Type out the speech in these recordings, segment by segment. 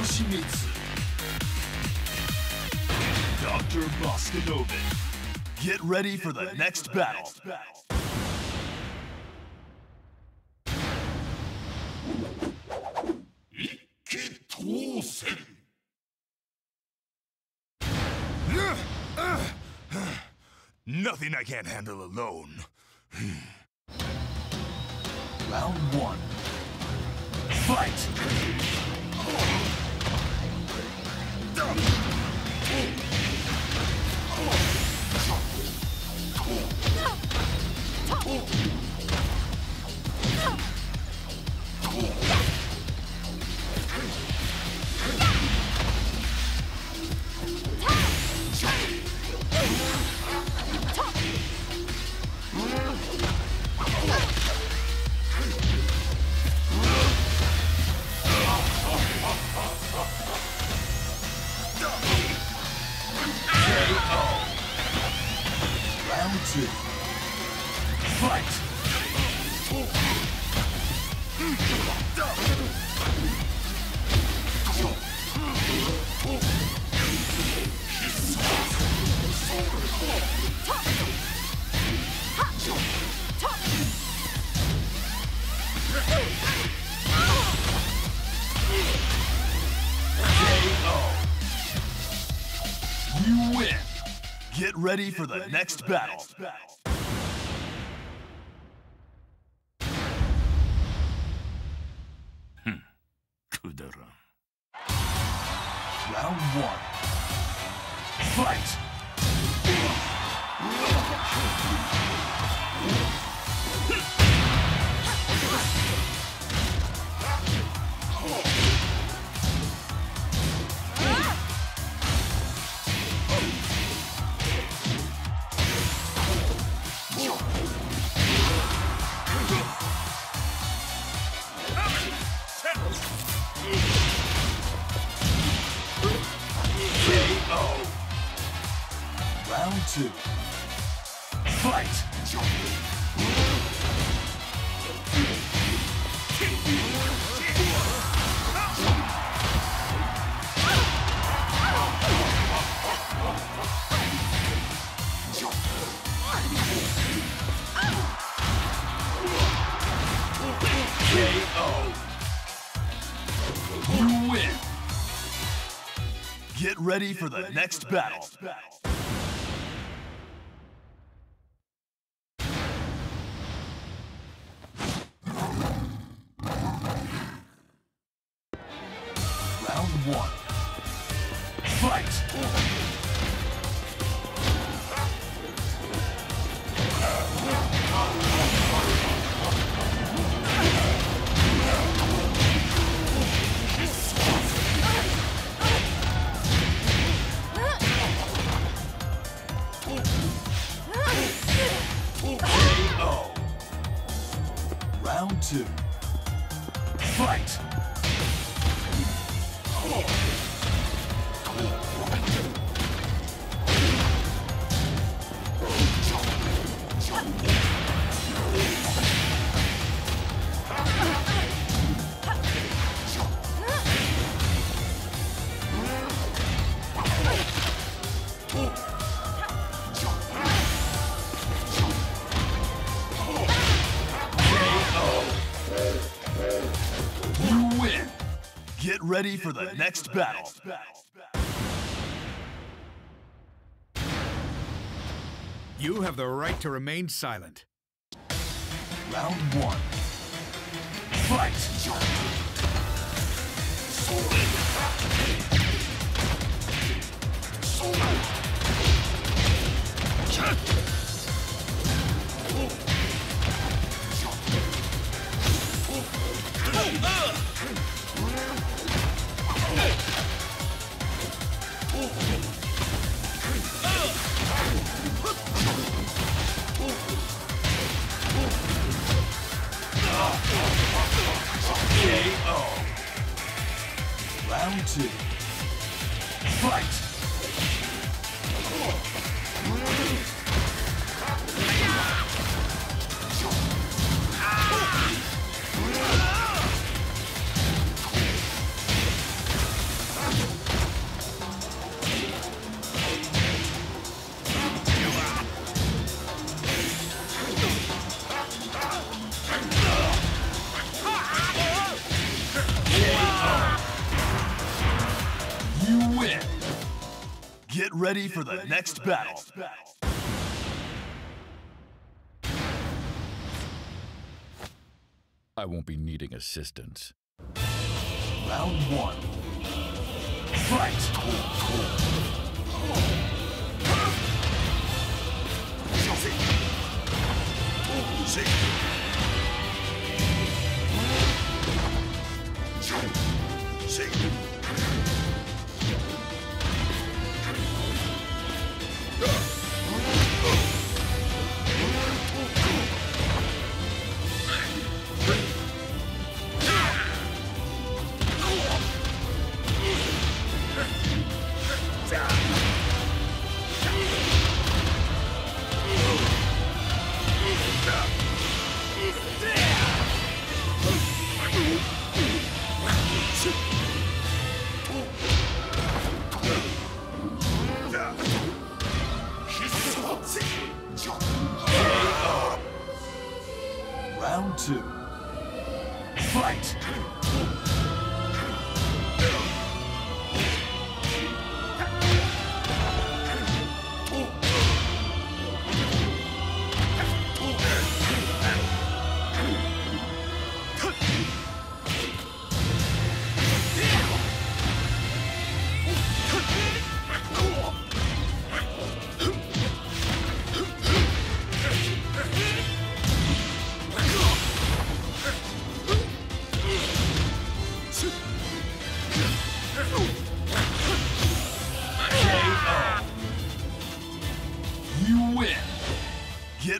Yoshimitsu. Dr. Bosconovitch. Get ready for the next battle. Nothing I can't handle alone. Round one. Fight! Round ready for the, next, battle. Hmm. Round one. Fight! Two. Fight! You win. Get ready for the next battle. Round Get ready for the next battle. You have the right to remain silent. Round one. Fight! KO. Round two. Get ready for the next battle. I won't be needing assistance. Round one. Fight! Round Fight!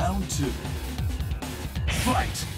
Round two. Fight!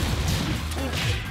Round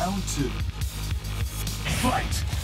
Round two. Fight!